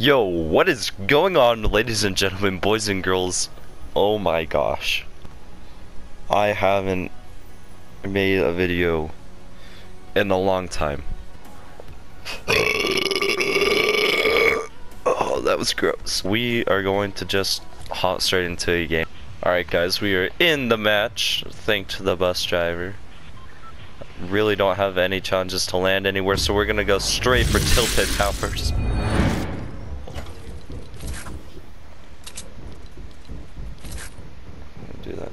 Yo, what is going on, ladies and gentlemen, boys and girls? Oh my gosh. I haven't made a video in a long time. Oh, that was gross. We are going to just hop straight into a game. Alright guys, we are in the match, thanks to the bus driver. Really don't have any challenges to land anywhere, so we're gonna go straight for tilted towers. do that.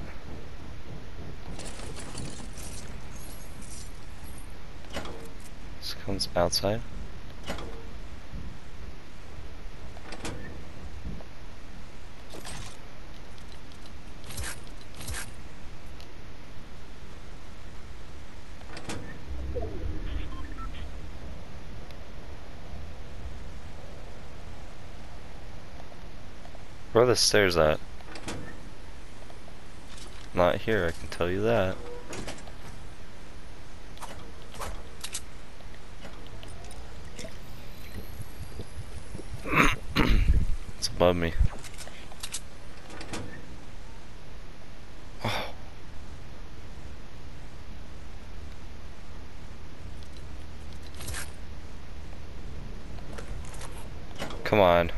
This comes outside. Where are the stairs at? Not here, I can tell you that. it's above me. Come on.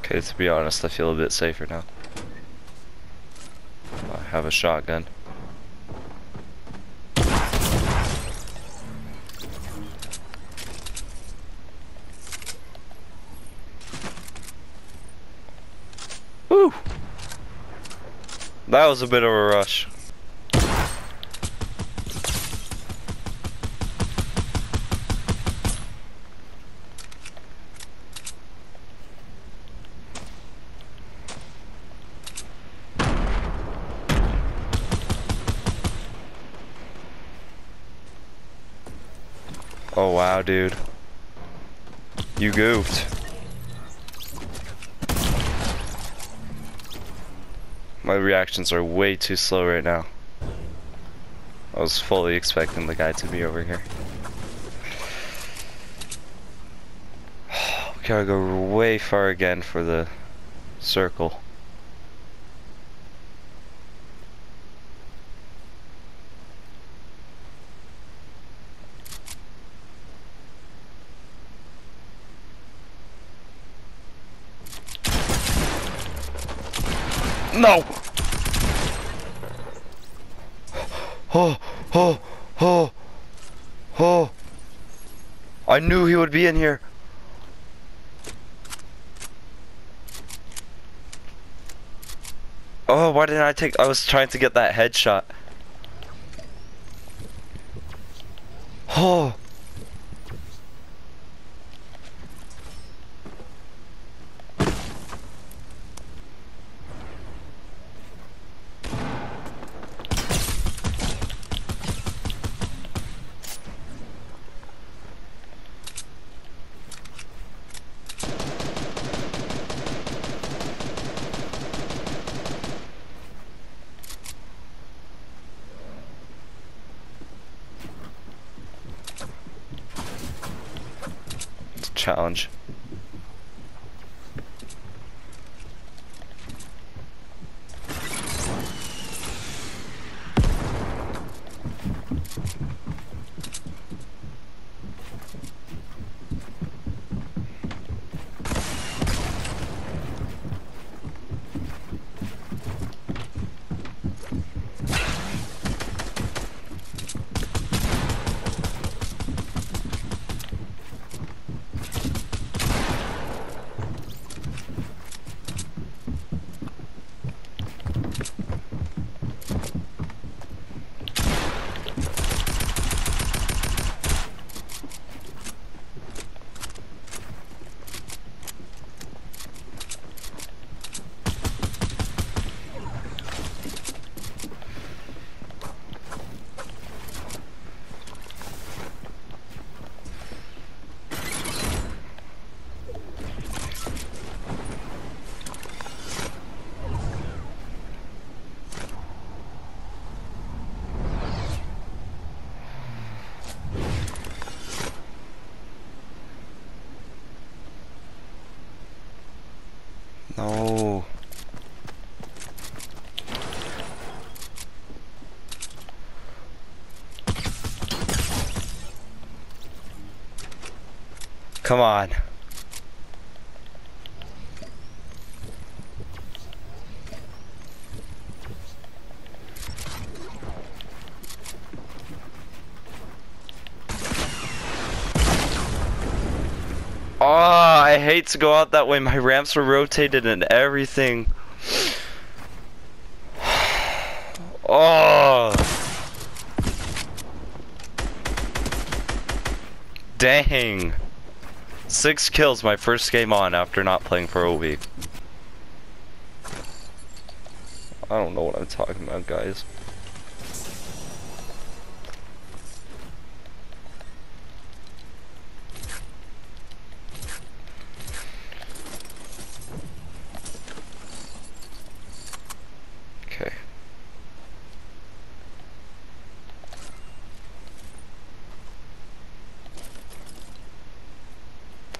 Okay, to be honest, I feel a bit safer now. I have a shotgun. That was a bit of a rush. Oh wow, dude. You goofed. My reactions are way too slow right now. I was fully expecting the guy to be over here. We gotta go way far again for the circle. No! Oh, oh, oh, oh. I knew he would be in here. Oh, why didn't I take, I was trying to get that headshot. Oh. Challenge. Come on. Oh, I hate to go out that way. My ramps were rotated and everything. Oh. Dang. Six kills my first game on after not playing for a week. I don't know what I'm talking about, guys. Okay.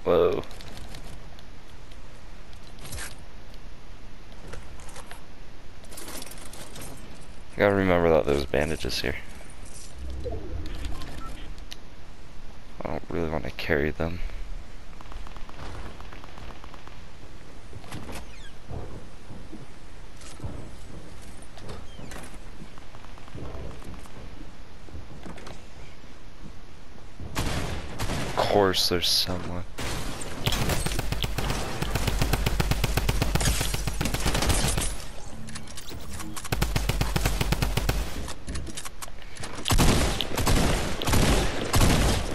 Whoa. Gotta remember that there's bandages here. I don't really want to carry them. Of course there's someone.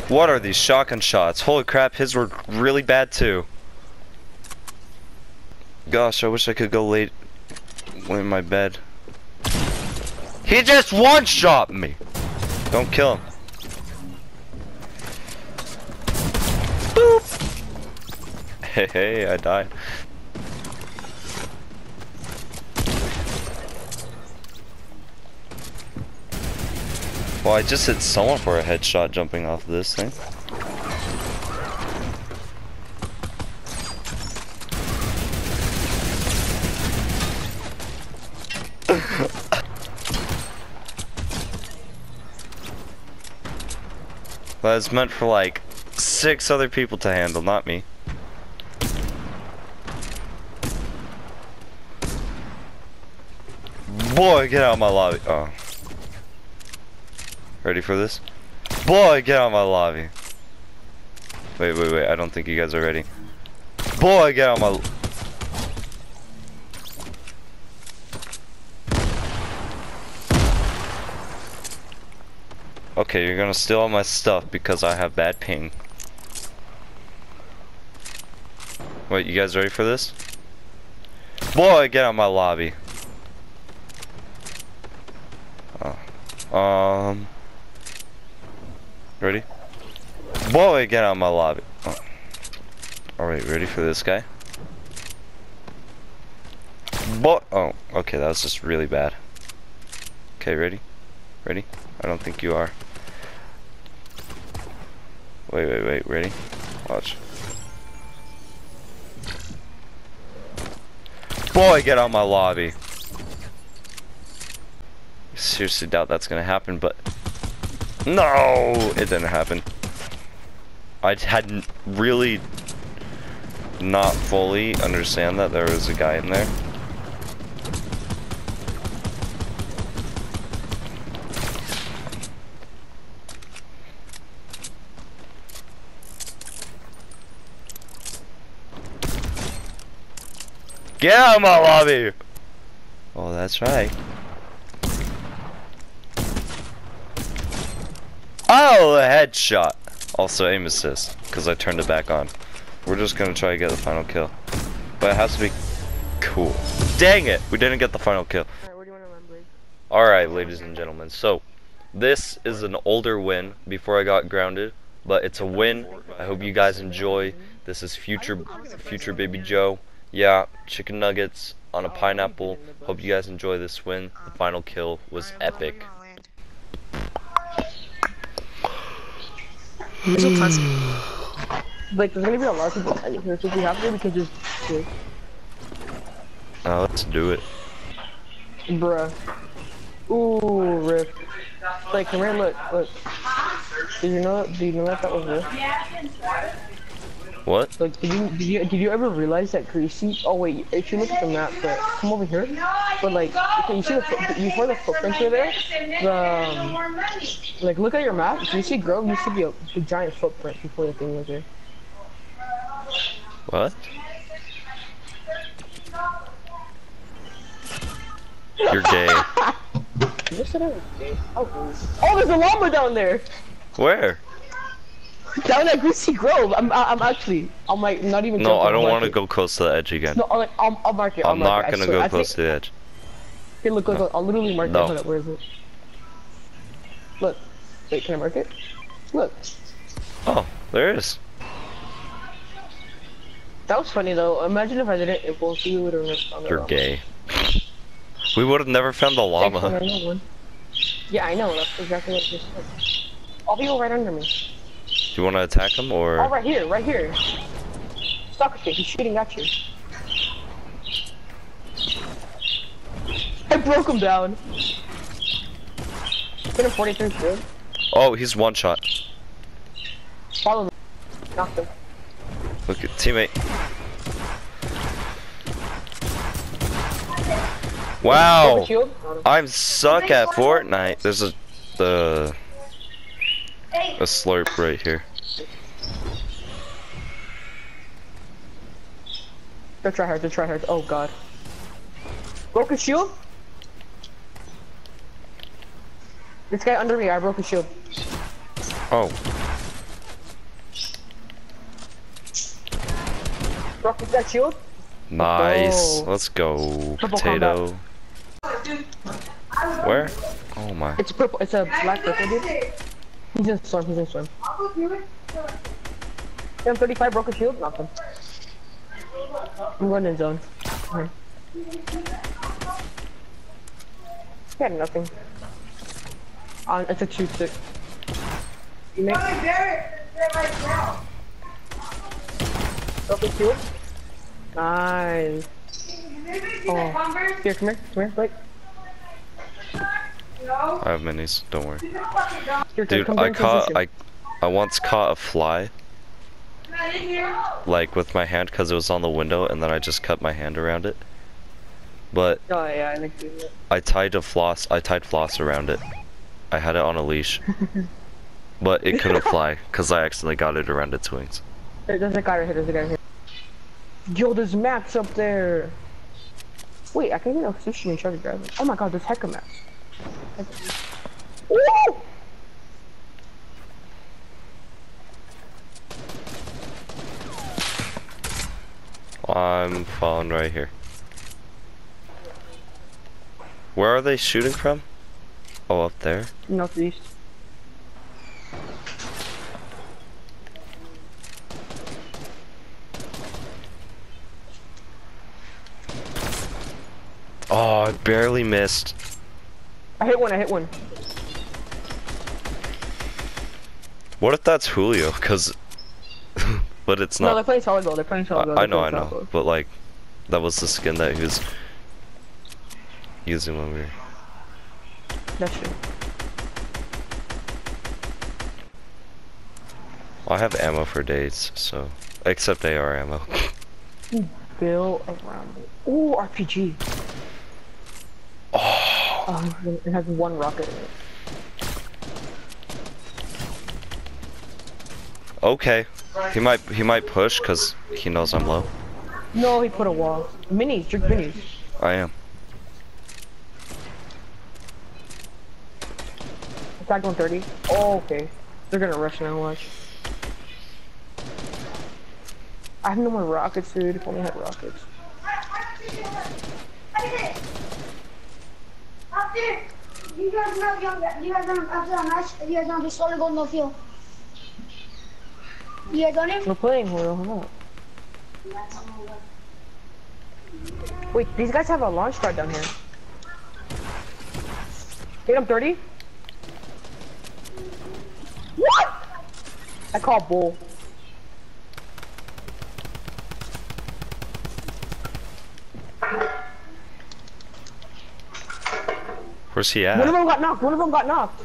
What are these shotgun shots? Holy crap, his were really bad too. Gosh, I wish I could go late in my bed. He just one-shot me! Don't kill him. Boop! Hey, hey, I died. Well, I just hit someone for a headshot jumping off this thing. That's meant for like six other people to handle, not me. Boy, get out of my lobby. Oh. Ready for this? Boy, get out of my lobby. Wait, wait, wait. I don't think you guys are ready. Boy, get out of my... Okay, you're gonna steal all my stuff because I have bad ping. Wait, you guys ready for this? Boy, get out of my lobby. Oh. Um... Ready? Boy, get out of my lobby. Oh. Alright, ready for this guy? Boy, oh, okay, that was just really bad. Okay, ready? Ready? I don't think you are. Wait, wait, wait, ready? Watch. Boy, get out my lobby. Seriously doubt that's gonna happen, but no, it didn't happen. I hadn't really not fully understand that there was a guy in there. Get out of my lobby! Oh, that's right. Oh, a headshot. Also aim assist, because I turned it back on. We're just gonna try to get the final kill. But it has to be cool. Dang it! We didn't get the final kill. Alright, ladies and gentlemen, so this is an older win before I got grounded, but it's a win. I hope you guys enjoy. This is future future baby Joe. Yeah, chicken nuggets on a pineapple. Hope you guys enjoy this win. The final kill was epic. It's so classic. Hmm. Like, there's gonna be a lot of people attending here, so if we have to, we can just do. Now let's do it. Bruh. Ooh, rip. Like, come here, look, look. Did you know? Did you know that that was rip? What? Like, did you did you did you ever realize that Greasy? Oh wait, if you look at the map, but come over here. But like, okay, you see the foot, you see the footprints are there. The um, like, look at your map. If you see Grove used to be a, a giant footprint before the thing was there. What? You're gay. You said I was gay. Oh, oh, there's a llama down there. Where? Down at Greasy Grove. I'm I- I'm actually I'm like not even. No, I don't want to go close to the edge again. No, I'll, like, I'll, I'll mark it. I'll I'm mark not gonna go I close to the edge. Here, look, look, look, I'll literally mark No. it. Where is it? Look. Wait, can I mark it? Look. Oh, there it is. That was funny though. Imagine if I didn't impulse you, would have found the You're llama. gay. We would have never found the llama. Yeah, I know. That's exactly what you said. All people right under me. Do you want to attack him or? Oh, right here, right here. Stalker kid, he's shooting at you. I broke him down. Hit him 43 good. Oh, he's one shot. Follow him. Knocked him. Look at teammate. Wow. Broke a shield. Got him. I'm suck at Fortnite. There's a the a slurp right here. They're tryhards, they're tryhards. Oh god. Broke a shield? This guy under me, I broke his shield. Oh, Broke that shield? nice. go. Let's go, Triple potato. Where? Oh my. It's purple, it's a black purple dude. He's in storm, he's in storm. M35 broke a shield? Nothing. I'm going in zone. Okay. He had nothing. Uh, it's a 2-6. You make broke a shield? Nice. Oh. Here, come here, come here, Blake. I have minis. Don't worry. Dude, I caught position. I I once caught a fly like with my hand because it was on the window and then I just cut my hand around it. But Oh yeah, I. I tied a floss. I tied floss around it. I had it on a leash, but it couldn't fly because I accidentally got it around its wings. There's a guy right here, there's a guy right here. Yo, there's maps up there. Wait, I can get a sushi and try to grab it. Oh my god, there's hecka maps. I'm falling right here. Where are they shooting from? Oh, up there. Northeast. Oh, I barely missed. I hit one, I hit one. What if that's Julio? Cause, but it's not. No, they're playing solid gold, they're playing solid gold. I, I know, I know. gold. But like, that was the skin that he was using when we were. That's true. I have ammo for days, so except AR ammo. Bill around. Ooh, RPG. Oh, it has one rocket in it. Okay, he might he might push because he knows I'm low. No, he put a wall. Minis, drink minis. I am. Attack 130. Oh, okay. They're gonna rush now, watch. I have no more rockets, dude. If only I had rockets. You guys know, you guys know, after that match, you guys know the solid gold no fuel. You guys on it? We're playing up. Wait, these guys have a launch pad down here. Hit him 30. What? I call bull. Where's he at? One of them got knocked. One of them got knocked.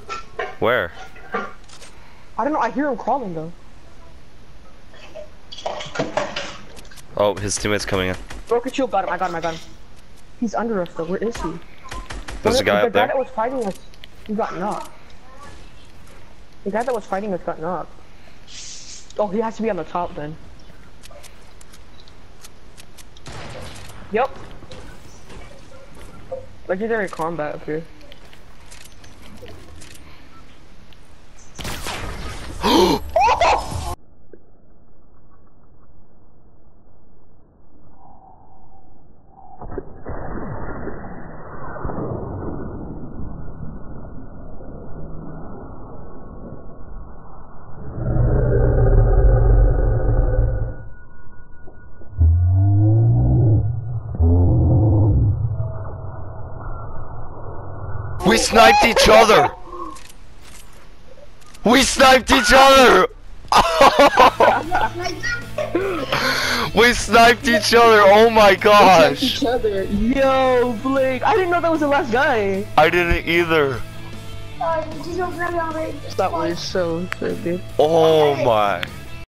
Where? I don't know. I hear him crawling though. Oh, his teammate's coming in. Broken shield got him. I got him. I got him. He's under us though. Where is he? There's a guy the up guy that was fighting us, he got knocked. The guy that was fighting us got knocked. Oh, he has to be on the top then. Yep. Legendary combat up here. We sniped each other! We sniped each other! we sniped each other, oh my gosh! Each other. Yo, Blake. I didn't know that was the last guy. I didn't either. Just open up That was so sick. Oh my.